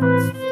you